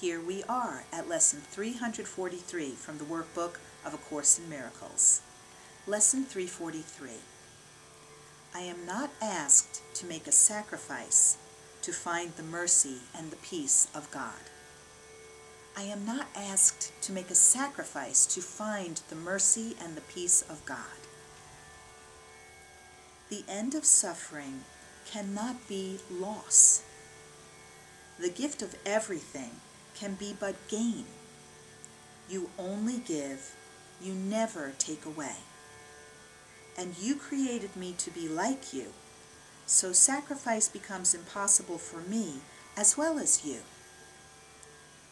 Here we are at lesson 343 from the workbook of A Course in Miracles. Lesson 343. I am not asked to make a sacrifice to find the mercy and the peace of God. I am not asked to make a sacrifice to find the mercy and the peace of God. The end of suffering cannot be loss. The gift of everything can be but gain. You only give, you never take away. And you created me to be like you, so sacrifice becomes impossible for me as well as you.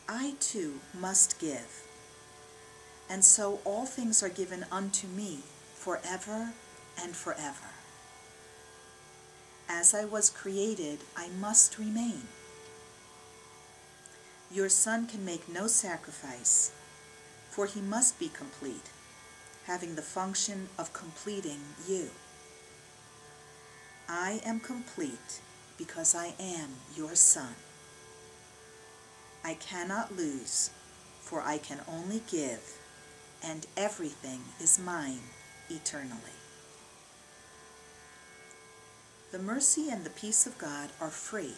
I too must give. And so all things are given unto me forever and forever. As I was created, I must remain. Your son can make no sacrifice, for he must be complete, having the function of completing you. I am complete because I am your son. I cannot lose, for I can only give, and everything is mine eternally. The mercy and the peace of God are free.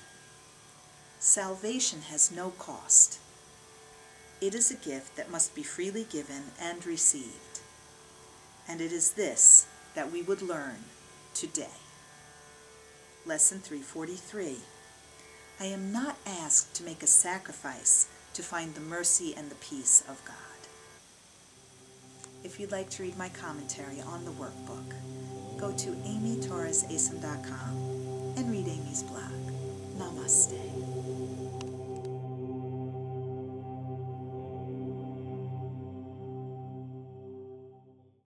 Salvation has no cost. It is a gift that must be freely given and received. And it is this that we would learn today. Lesson 343. I am not asked to make a sacrifice to find the mercy and the peace of God. If you'd like to read my commentary on the workbook, go to amytorresasom.com and read Amy's blog. Namaste.